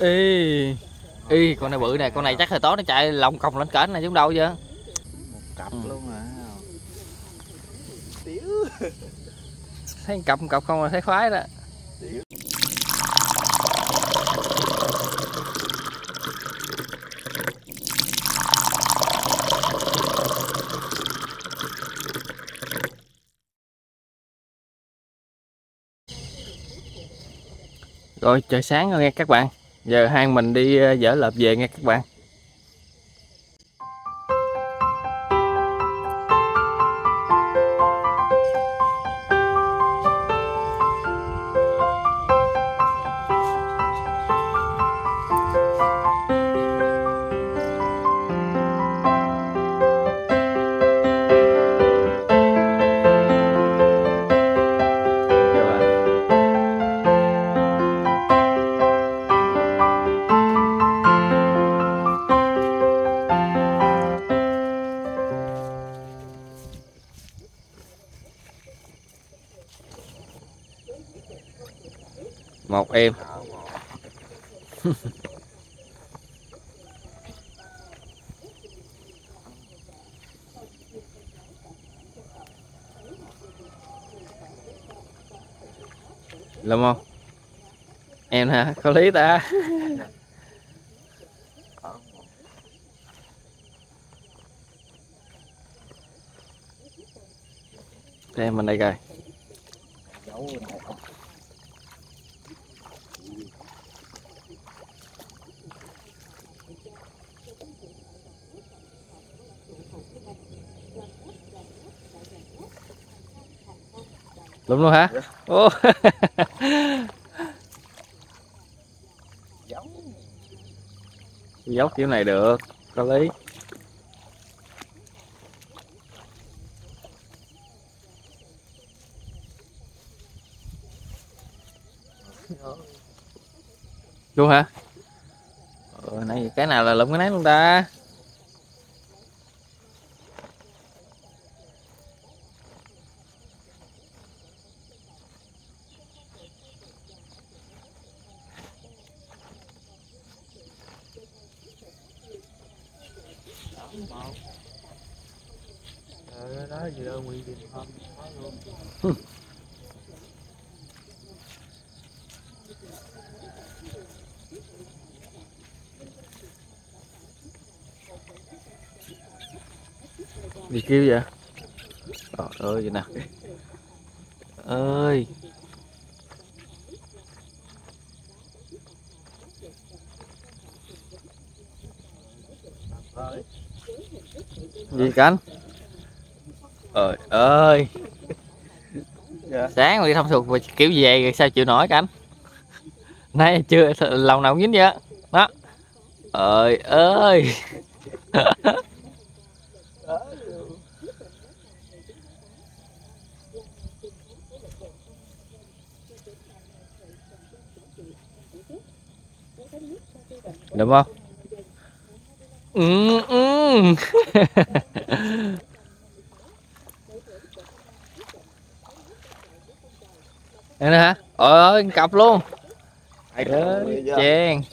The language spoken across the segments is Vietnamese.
Ê, ê, con này bự nè, con này chắc hồi tối nó chạy lồng còng lên cỡ này chúng đâu chứ. một cặp Ừ. luôn mà Thấy cặp cặp không là thấy khoái đó. Rồi trời sáng rồi nghe các bạn. Giờ hai mình đi ờ, dở lợp về nghe các bạn. Em Lâm không? Em hả? Có lý ta em mình đây coi này Đúng luôn hả? Ô. dấu Dốc kiểu này được Có lý Luôn hả? Ờ, nãy cái nào là lụm cái nấy luôn ta ờ, đó gì đâu nguy hiểm không luôn Gì kêu vậy? Trời ơi vậy nè. Ơi. Cánh? Trời ơi. Dạ. Sáng đi thông thuộc mà kiểu gì vậy sao chịu nổi cánh Nay chưa lòng nào dính vậy Đó. Trời ơi. Đúng không? Ừ, ừ. Đây nè hả? Trời ơi,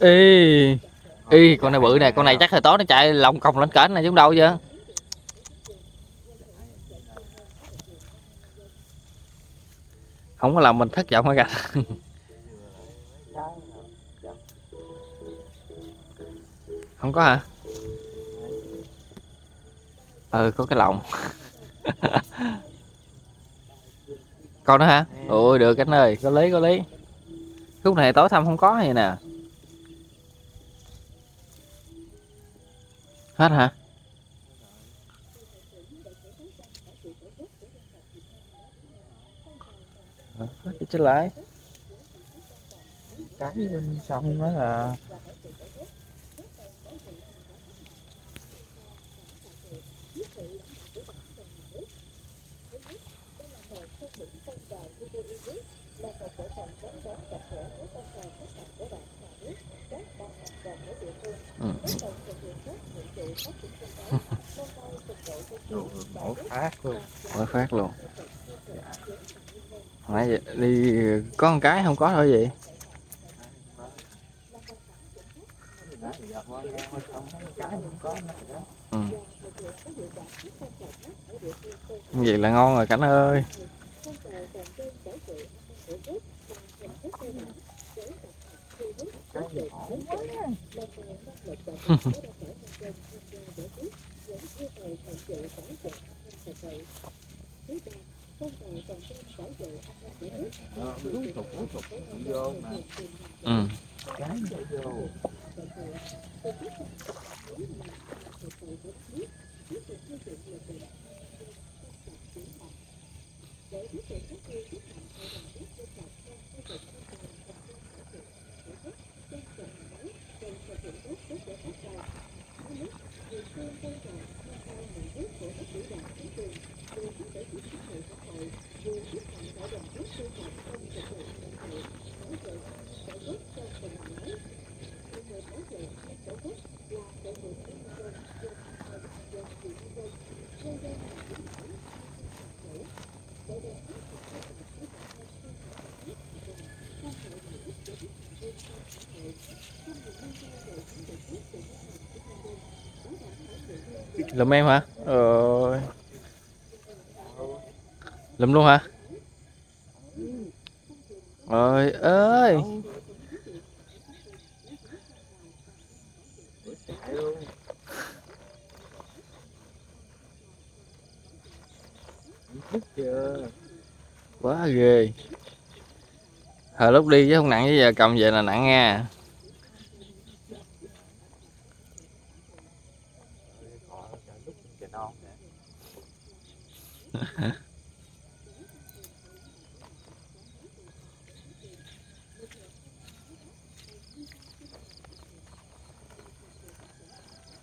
y y con này bự nè con này chắc hồi tối nó chạy lông còng lên cỡ này chúng đâu chứ. Không có làm mình thất vọng hả cả không có hả? Ừ có cái lồng con nữa hả? Ôi được anh ơi có lý có lý. Khúc này tối thăm không có gì nè hết hả? Ờ, hết cái chết lại cái bên sông đó là ừ. mổ phát luôn mới phát luôn nãy đi, có một cái không có thôi gì ừ. vậy là ngon rồi, cảnh ơi Mm-hmm. lùm em hả? Ờ... lùm luôn hả? Rồi ơi thích chưa quá ghê hồi lúc đi chứ không nặng chứ giờ cầm về là nặng nha.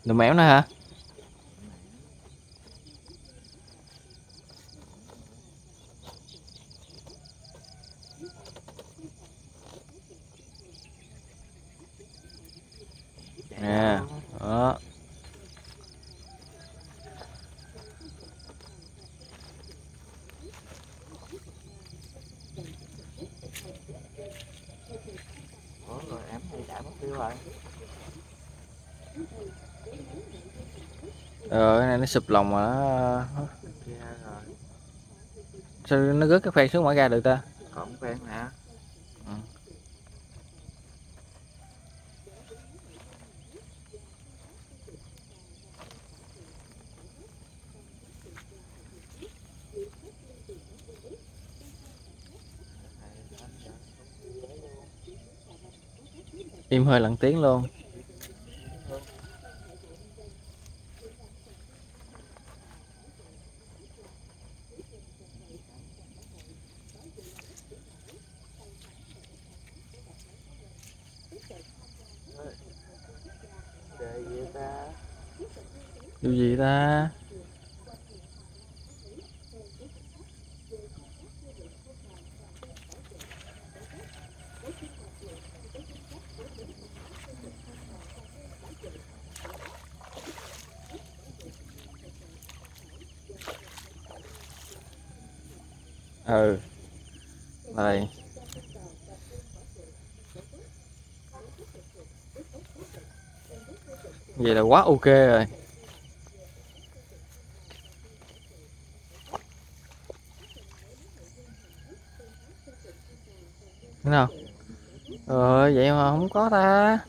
Họ mẻo nữa hả nè đó Ủa rồi em hay đã mất tiêu rồi ờ cái này nó sụp lòng mà nó sao nó rớt cái khoen xuống mở ra được ta? Còn quen nè. Ừ. im hơi lặng tiếng luôn để gì ta điều gì ta ừ. Đây vậy là quá ok rồi. Thế nào? Ờ vậy mà không có ta.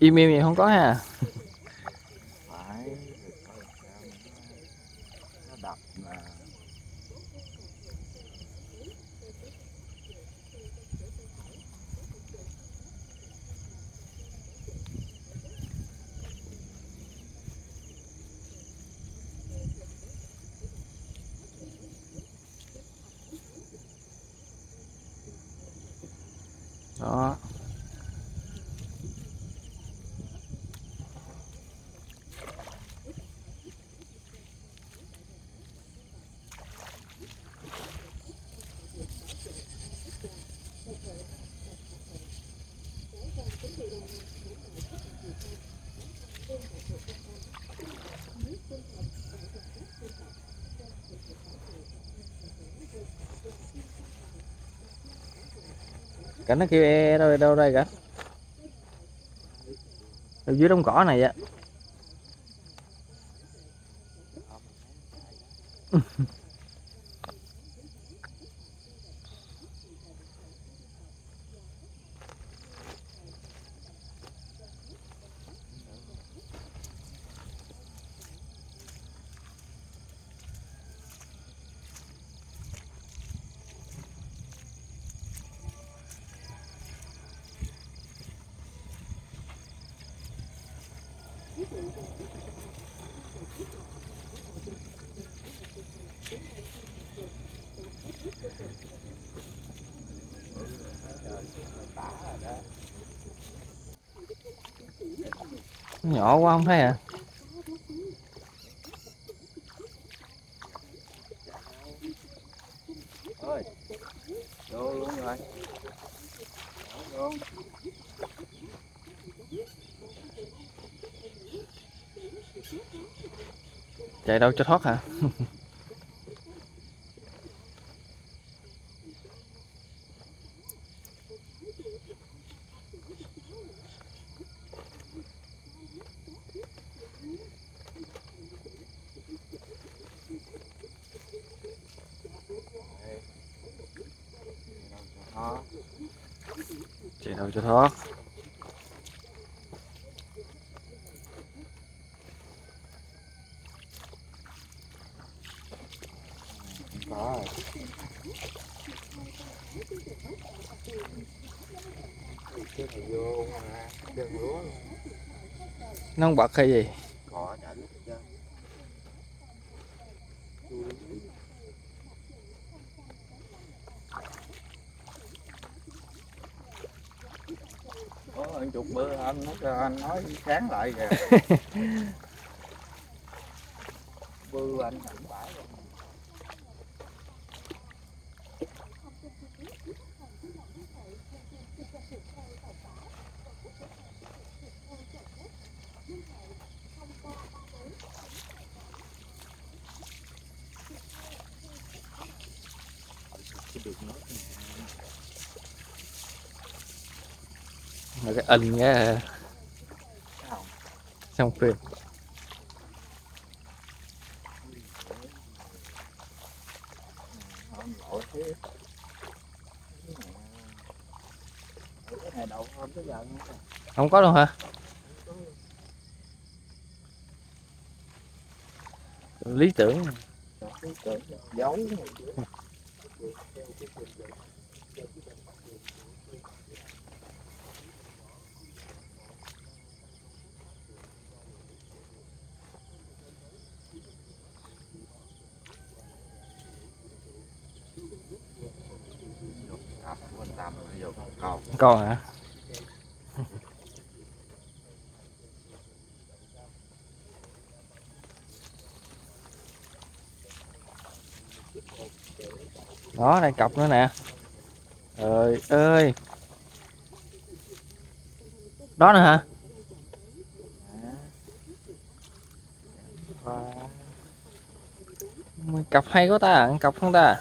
Im im vậy không có ha phải có làm sao mà nó, nó đập mà đó cả nó kêu e đâu đâu đây cả? Ở dưới đống cỏ này á. Nhỏ quá, không thấy à? Vô luôn rồi vô luôn chạy đâu cho thoát hả nó chạy đâu cho thoát không có cái này vô mà chân lúa luôn nó không bật hay gì? Cỏ hết trơn có hơn chục bữa anh nói cho anh nói sáng lại kìa. Bư anh thẳng bãi luôn cái ân cái xong phim. Không có đâu hả? Lý tưởng. giấu vô con con hả? Đó đây cọc nữa nè. Ơi ơi. Đó nữa hả? Cọc hay quá ta cọc không ta?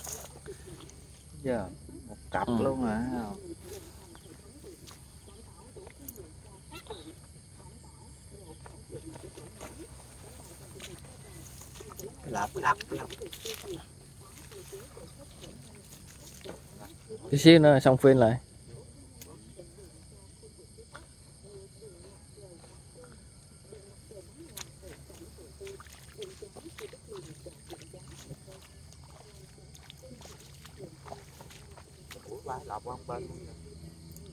Chưa một cặp Ừ. luôn à tí xíu nữa xong phim lại.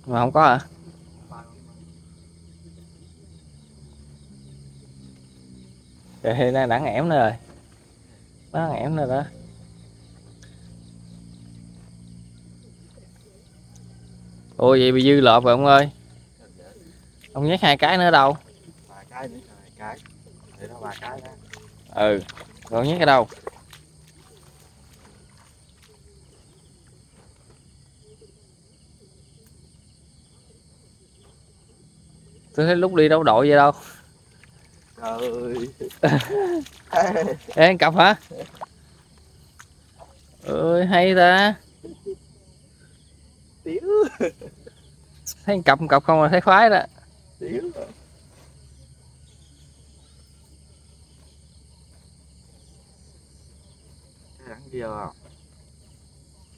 Mà không có hả thì đang đẳng ẻm nữa rồi nó ẻm rồi đó ôi vậy bị dư lọt rồi ông ơi. Ông nhét hai cái nữa đâu? Ba cái nữa hai cái để ba cái đó ừ còn nhét cái đâu? Tôi thấy lúc đi đâu đội vậy đâu? Ơi ê cặp hả? Ơi hay ta. Tiểu thấy cặp cặp không là thấy khoái đó. Tiểu rắn kia không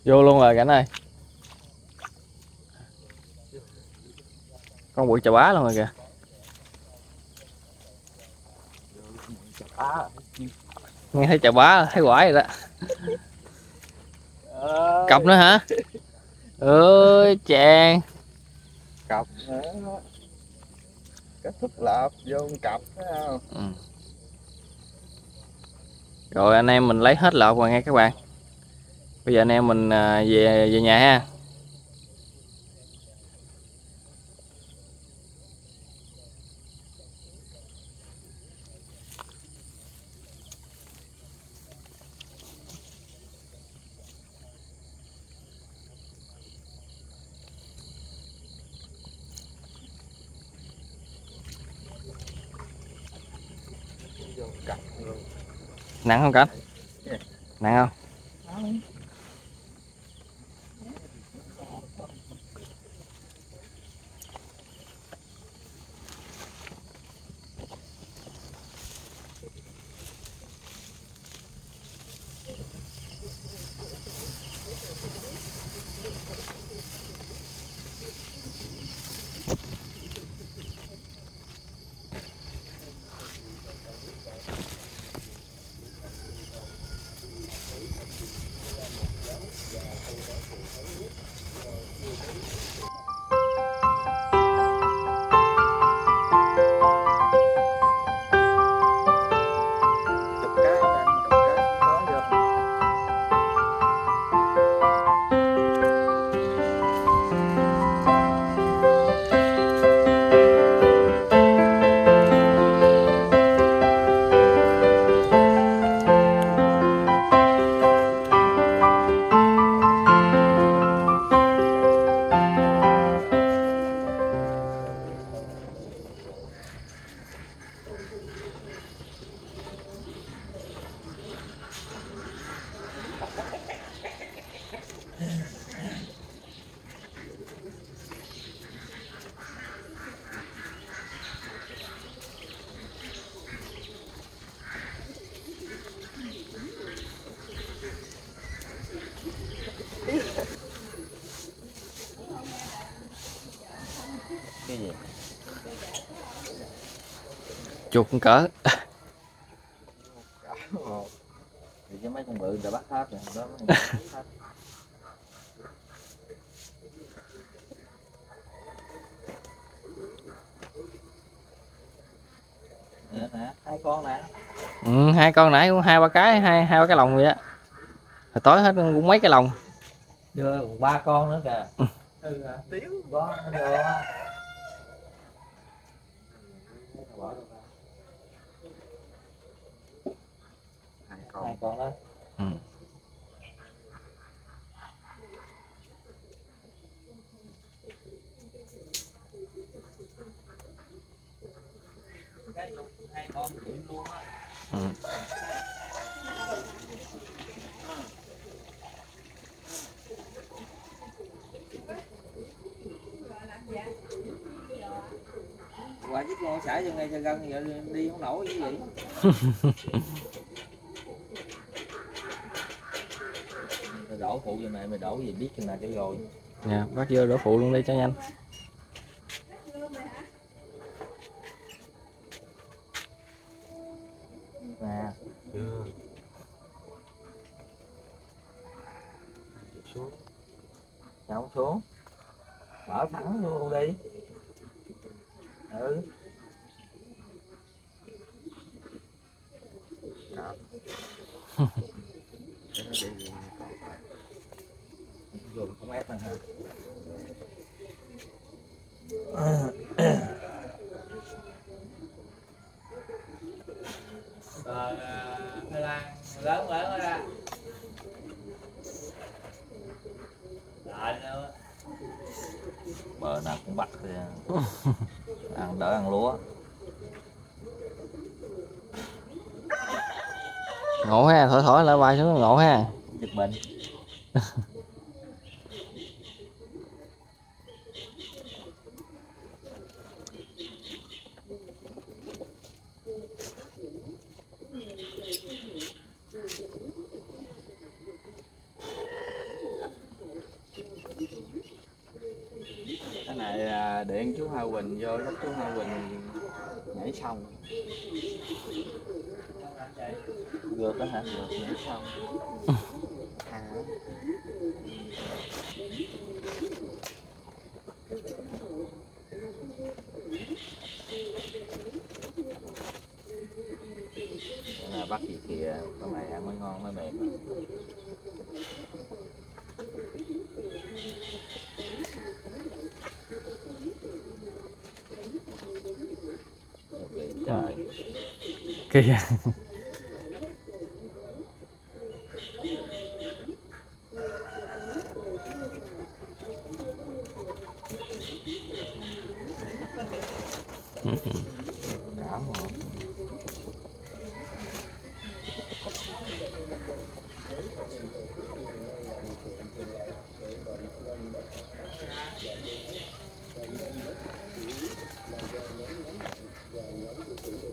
vô luôn rồi cảnh ơi con bụi chà bá luôn rồi kìa. Nghe thấy chà bá thấy quải rồi đó. Cặp nữa hả? Ơi chàng. Cặp nữa. Kết thúc lạp vô thấy không? Ừ. rồi anh em mình lấy hết lợp rồi nghe các bạn. Bây giờ anh em mình à, về về nhà ha nặng không cảnh nặng không chuột con cỡ Ồ. thì cái mấy con bự đã bắt hết rồi đó mấy con bắt hết. Nè, nè, hai con nè ừ, hai con nãy cũng hai ba cái hai hai ba cái lồng vậy á hồi tối hết cũng mấy cái lồng đưa ba con nữa kìa ừ con nó con đó ừ. Ừ. quả chiếc ngô xả cho ngay cho gân vậy đi không nổi như vậy phụ cho mày mày đổ gì biết chừng nào cho rồi. Dạ, bác vô đổ phụ luôn đi cho nhanh. nè. Chưa xuống. Cháu xuống. Mở thẳng vô luôn đi. Ừ. Đó. Dùng không ép nữa hả rồi hơi lan lớn lớn ra Đợi nữa. bờ nào cũng bắt thì ăn đỡ ăn lúa. Ngộ ha, thổi thổi lại bay xuống ngộ ha. dịch bệnh cái này là điện chú Hoa Quỳnh vô, lúc chú Hoa Quỳnh nhảy xong. Gượt đó hả gượt nhảy xong. À. Này bắt gì kìa con này ăn mới ngon mới mệt trời Kìa. cảm ơn một cái rồi.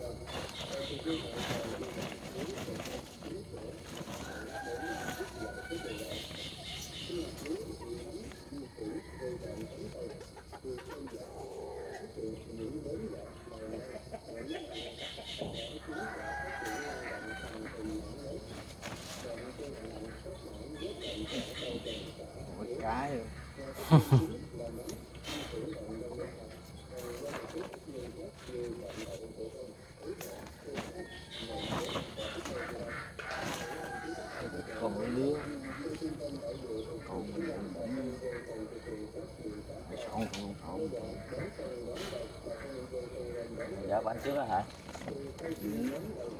còn cái lứa còn không không không dạ bán trước đó hả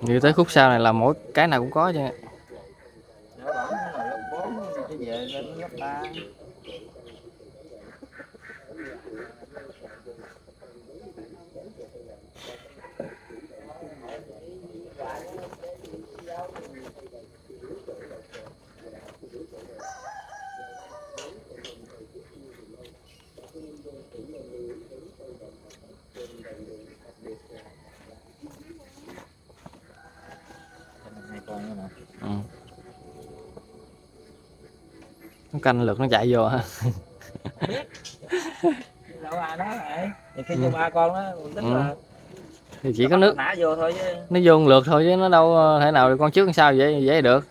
như tới khúc sau này là mỗi cái nào cũng có chứ. dạ bán là lớp bốn cái về lên lớp ba hai con nữa nè Ừ. Nó canh lượt nó chạy vô hả? đâu ai nói vậy thì khi vô ba con đó tức Ừ. là Thì chỉ có nước nã vô thôi chứ nó vô một lượt thôi chứ nó đâu thể nào con trước con sau dễ dễ được.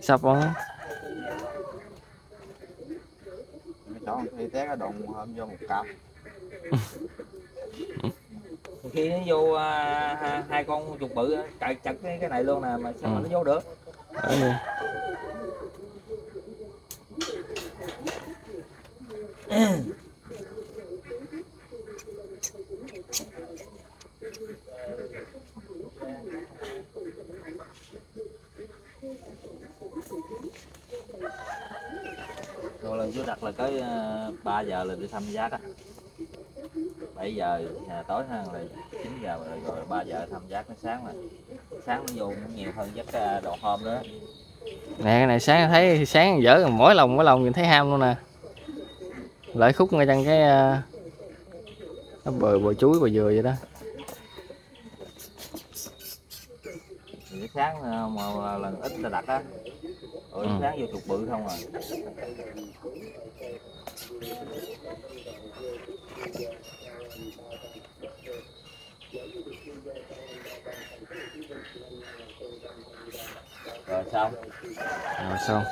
Sắp không? Cháu khi té cái đụng hôm vô một cặp khi nó vô à, hai- con chuột bự á, cạy chặt cái, cái này luôn nè mà sao mà Ừ. nó vô được Đấy đi. rồi lần trước đặt là tới 3 ờ, giờ là đi thăm giác á 7 giờ à, tối hơn là 9 giờ rồi, rồi 3 giờ thăm giác nó sáng rồi sáng nó vô nhiều hơn giác à, đầu hôm nữa Nè cái này sáng thấy sáng dở mỗi lòng mỗi lòng nhìn thấy ham luôn nè. Lợi khúc ngay trong cái nó bờ bờ chuối bờ dừa vậy đó cái sáng ờ, mà, lần ít ta đặt á rồi Ừ. sáng vô chuột bự không à xong rồi xong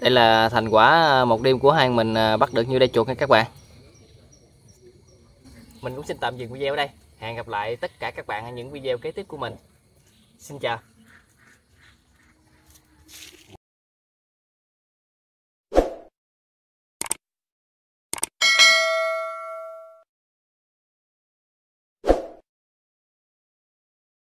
đây là thành quả một đêm của hai mình à, bắt được như đây chuột nha các bạn? Mình cũng xin tạm dừng video ở đây. Hẹn gặp lại tất cả các bạn ở những video kế tiếp của mình. Xin chào